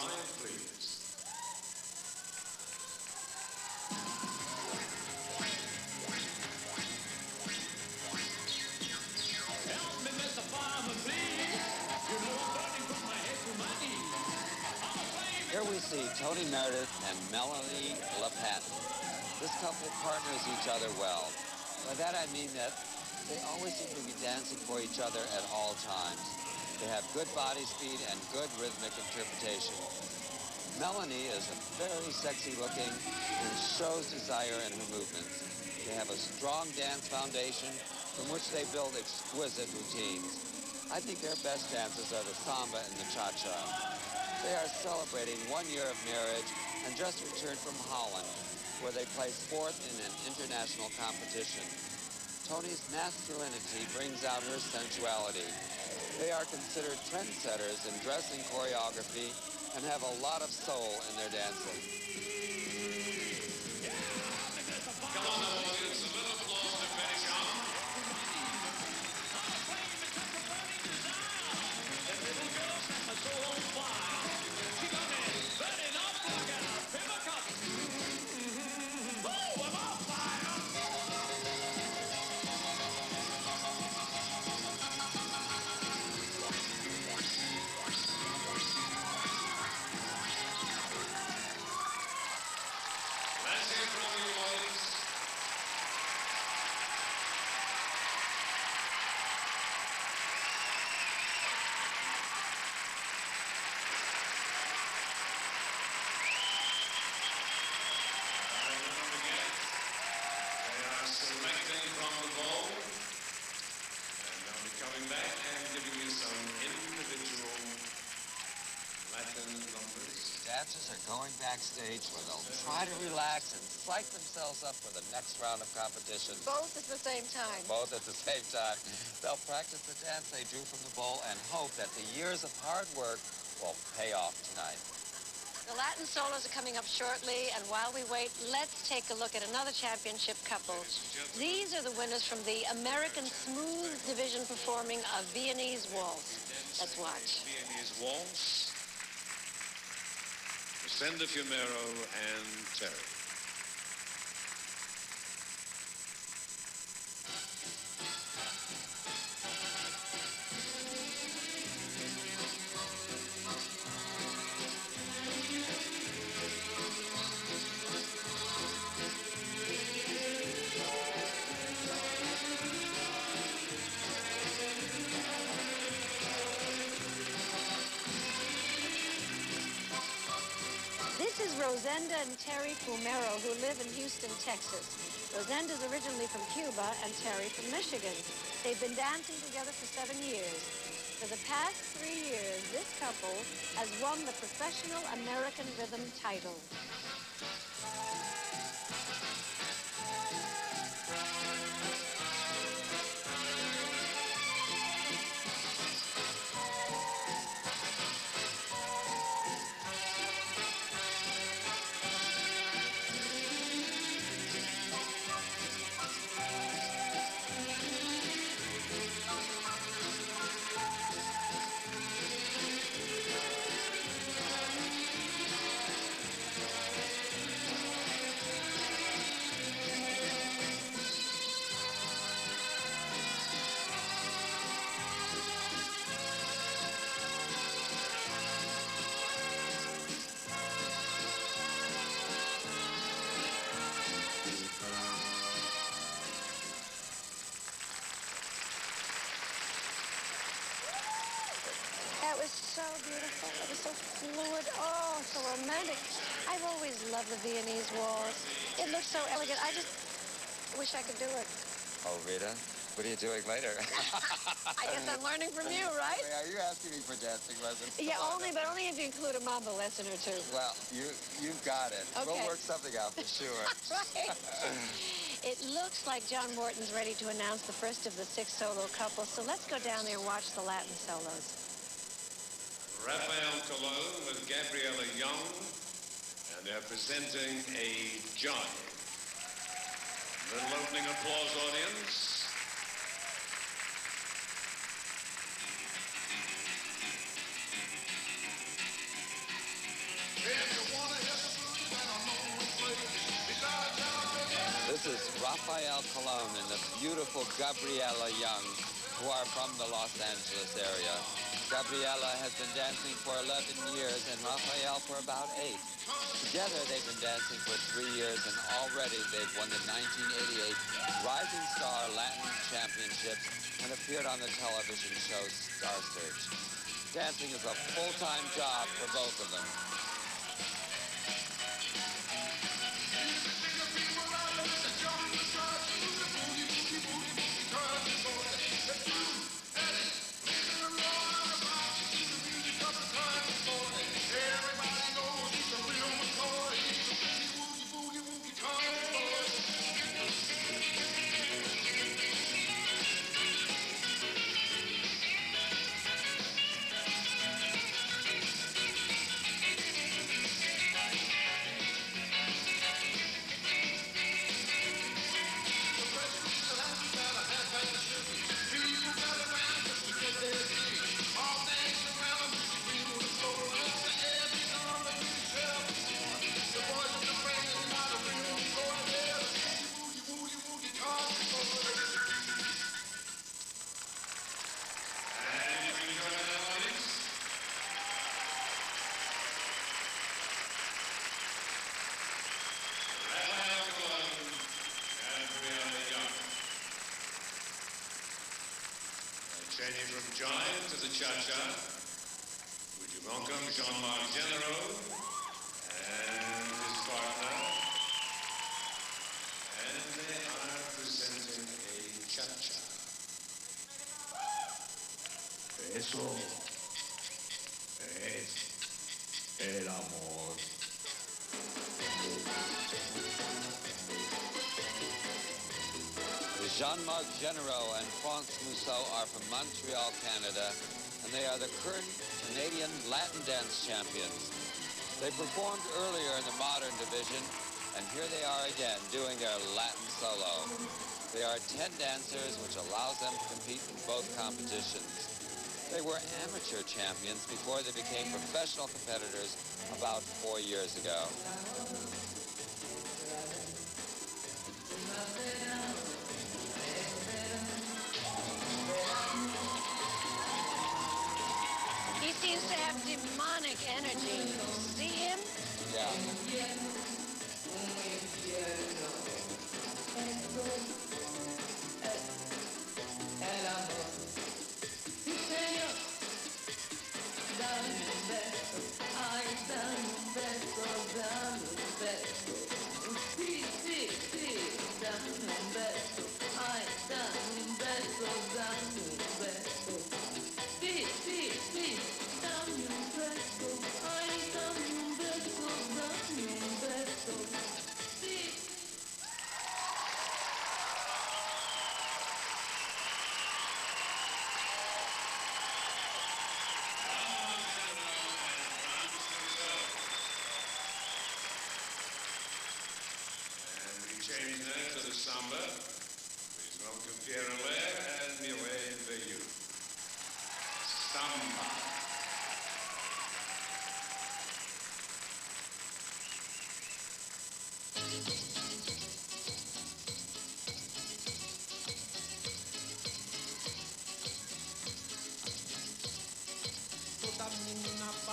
Giant, please. Help me, Mr. Farmer, please. You know I'm burning from my head to my knees. I'm a flame. Here we see Tony Meredith and Melanie LaPatin. This couple partners each other well. By that I mean that they always seem to be dancing for each other at all times. They have good body speed and good rhythmic interpretation. Melanie is a very sexy looking and shows desire in her movements. They have a strong dance foundation from which they build exquisite routines. I think their best dances are the samba and the cha-cha. They are celebrating one year of marriage and just returned from Holland, where they placed fourth in an international competition. Tony's masculinity brings out her sensuality. They are considered trendsetters in dress and choreography and have a lot of soul in their dancing. Individual Latin numbers. Dancers are going backstage where they'll try to relax and psych themselves up for the next round of competition. Both at the same time. Both at the same time. They'll practice the dance they drew from the bowl and hope that the years of hard work will pay off tonight. The Latin solos are coming up shortly, and while we wait, let's take a look at another championship couple. These are the winners from the American Smooth Division performing a Viennese waltz. Let's watch. Viennese Waltz, Senda Fumero and Terry. Rosenda and Terry Fumero, who live in Houston, Texas. Rosenda's originally from Cuba and Terry from Michigan. They've been dancing together for seven years. For the past three years, this couple has won the Professional American Rhythm title. Was so fluid. Oh, so romantic. I've always loved the Viennese waltz. It looks so elegant. I just wish I could do it. Oh, Rita, what are you doing later? I guess I'm learning from you, right? Are you asking me for dancing lessons? Yeah, Come only, now. but only if you include a mambo lesson or two. Well, you, you've got it. We'll work something out for sure. right. It looks like John Morton's ready to announce the first of the six solo couples, so let's go down there and watch the Latin solos. Raphael Cologne with Gabriella Young, and they're presenting a giant. Little opening applause, audience. This is Raphael Colone and the beautiful Gabriella Young who are from the Los Angeles area. Gabriela has been dancing for 11 years and Rafael for about eight. Together, they've been dancing for three years, and already they've won the 1988 Rising Star Latin Championships and appeared on the television show Star Search. Dancing is a full-time job for both of them. From to the cha-cha, would you welcome Jean-Marc Genero and his partner. And they are presenting a cha-cha. Eso es el amor. Jean-Marc Genero and France Mousseau are from Montreal, Canada, and they are the current Canadian Latin dance champions. They performed earlier in the modern division, and here they are again doing their Latin solo. They are 10 dancers, which allows them to compete in both competitions. They were amateur champions before they became professional competitors about four years ago. Demonic energy. See him? Yeah.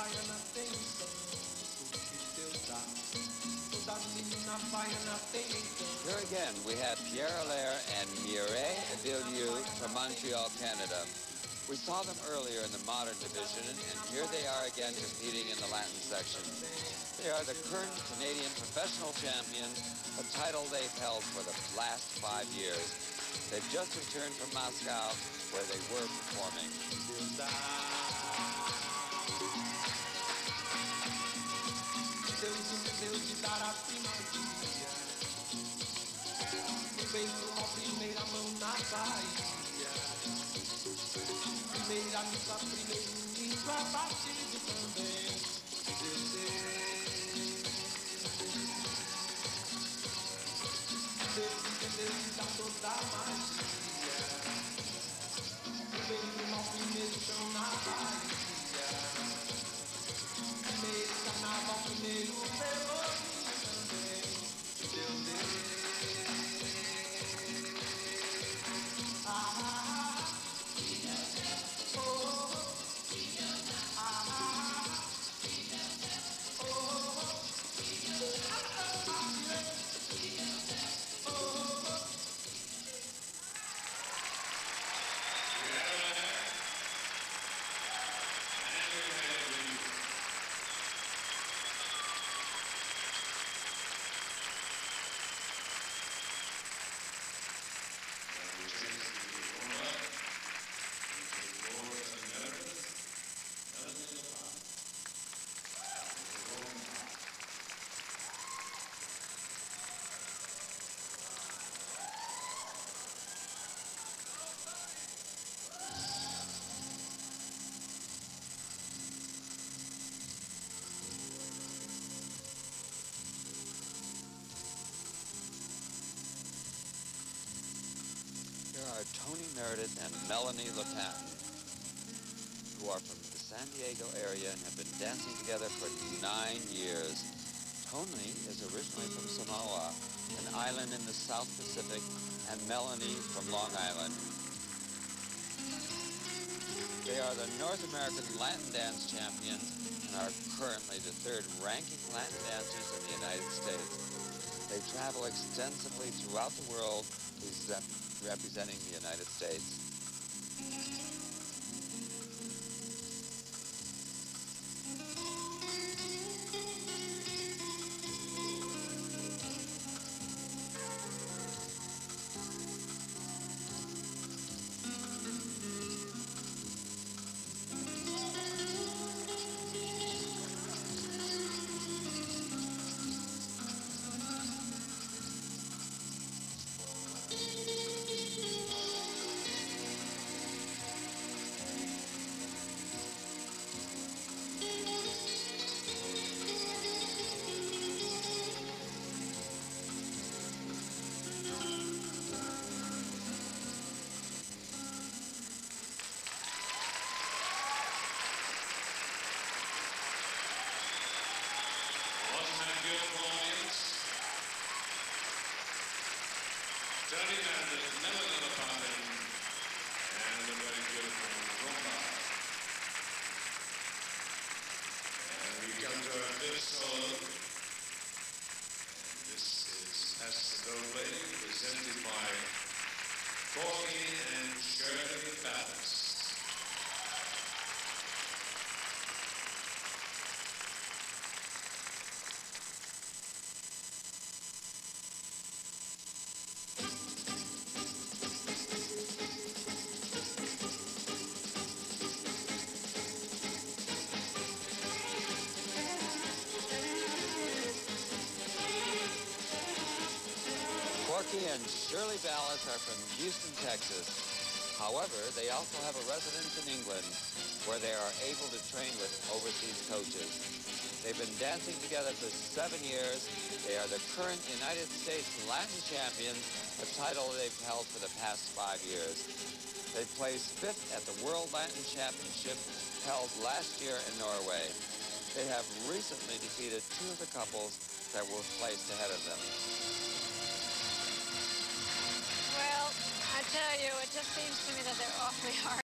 Menina baiana tem encanto Deus dá. Toda menina baiana. Here again, we have Pierre Allaire and Mireille Villieu from Montreal, Canada. We saw them earlier in the modern division, and here they are again competing in the Latin section. They are the current Canadian professional champions, a title they've held for the last five years. They've just returned from Moscow, where they were performing. chegar à primavera. Um beijo à primeira mão na Bahia. Primeira missa, primeiro domingo, abatido também. Deus entendeu da toda a magia. Um beijo ao primeiro chão na Bahia. Meredith and Melanie LaPatin, who are from the San Diego area and have been dancing together for nine years. Tony is originally from Samoa, an island in the South Pacific, and Melanie from Long Island. They are the North American Latin dance champions and are currently the third ranking Latin dancers in the United States. They travel extensively throughout the world present- representing the United States. Shirley Ballas are from Houston, Texas. However, they also have a residence in England where they are able to train with overseas coaches. They've been dancing together for seven years. They are the current United States Latin champions, a title they've held for the past five years. They placed fifth at the World Latin Championship held last year in Norway. They have recently defeated two of the couples that were placed ahead of them. Tell you, it just seems to me that they're awfully hard.